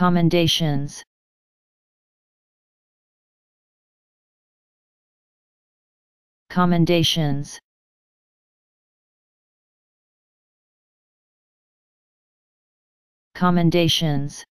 Recommendations. Commendations. Commendations.